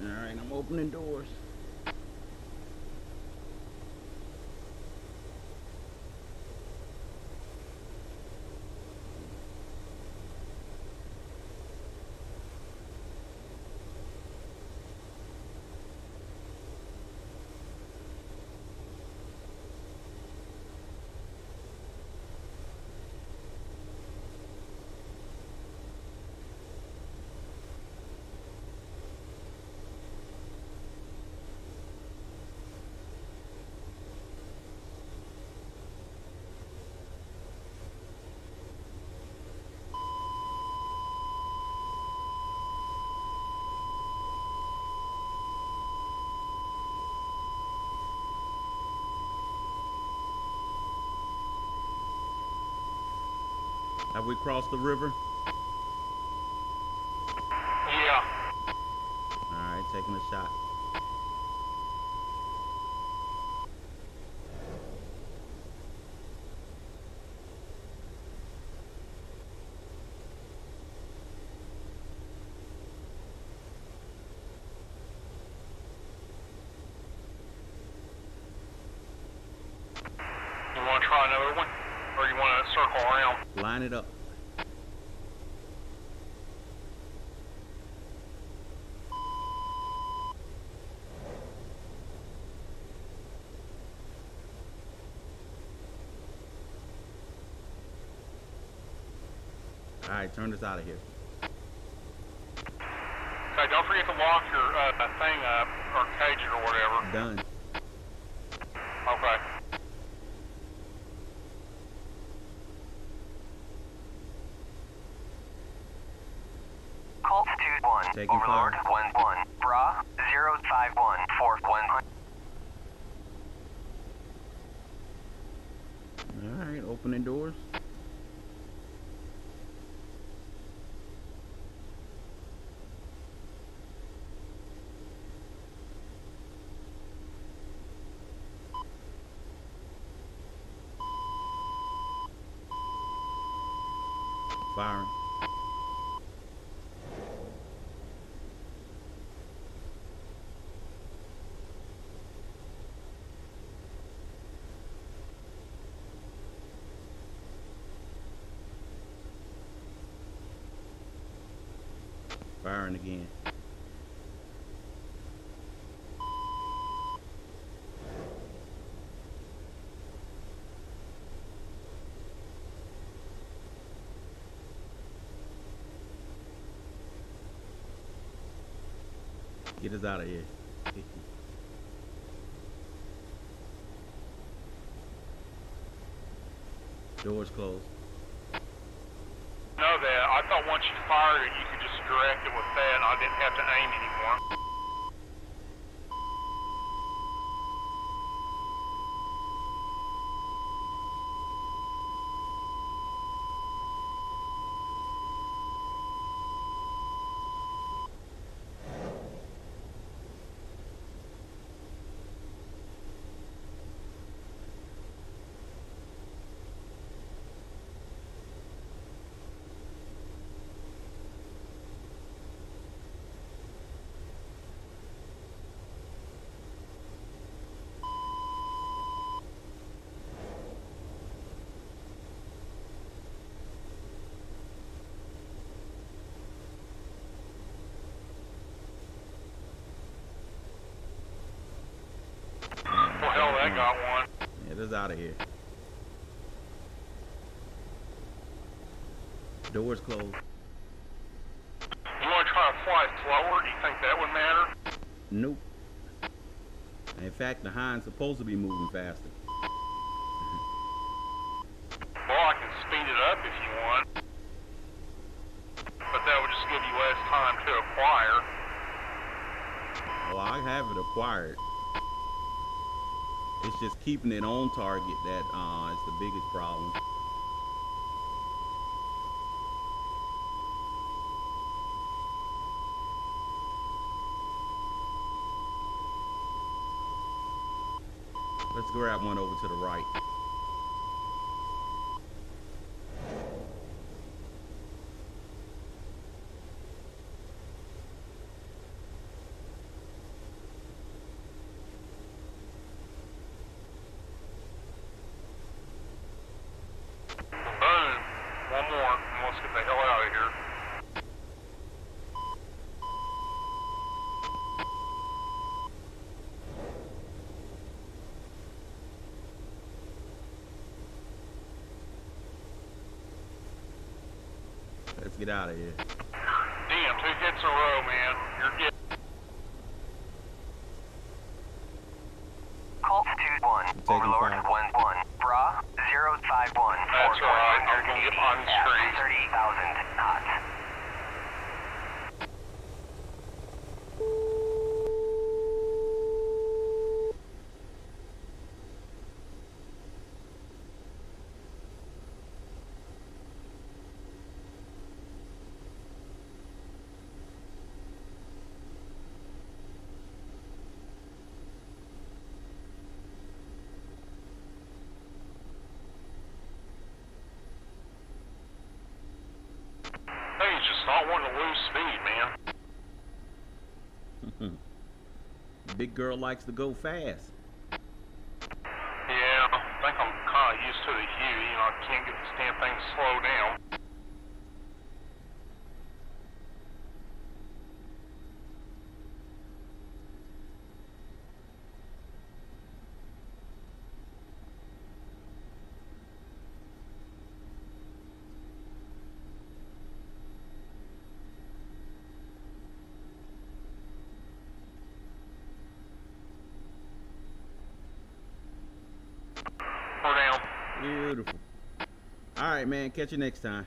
All right, I'm opening doors. Have we crossed the river? Yeah. All right, taking a shot. You want to try another one? Or you want to circle around? Line it up. All right, turn this out of here. Okay, don't forget to lock your uh, thing up, or cage it or whatever. Done. Taking Overlord fire. 1-1. Bra 051 41. All right, opening doors. Firing. Firing again. Get us out of here. Doors closed. Know that. Thought once you fired it, you could just direct it with that, I didn't have to aim anymore. Well, hell, that got one. Get us out of here. Doors closed. You want to try to fly slower? Do you think that would matter? Nope. In fact, the hind's supposed to be moving faster. Well, I can speed it up if you want. But that would just give you less time to acquire. Well, I have it acquired. It's just keeping it on target that uh, is the biggest problem. Let's grab one over to the right. Boom. One more. and Let's get the hell out of here. Let's get out of here. Damn, two hits in a row, man. You're getting. Colt 2-1, Taking Overlord fire. 1-1, Bra 051, That's all right. I'm gonna get on the street. Lose speed, man. Big girl likes to go fast. Yeah, I think I'm kind of used to the heat. You know, I can't get this damn thing slow Beautiful. All right, man. Catch you next time.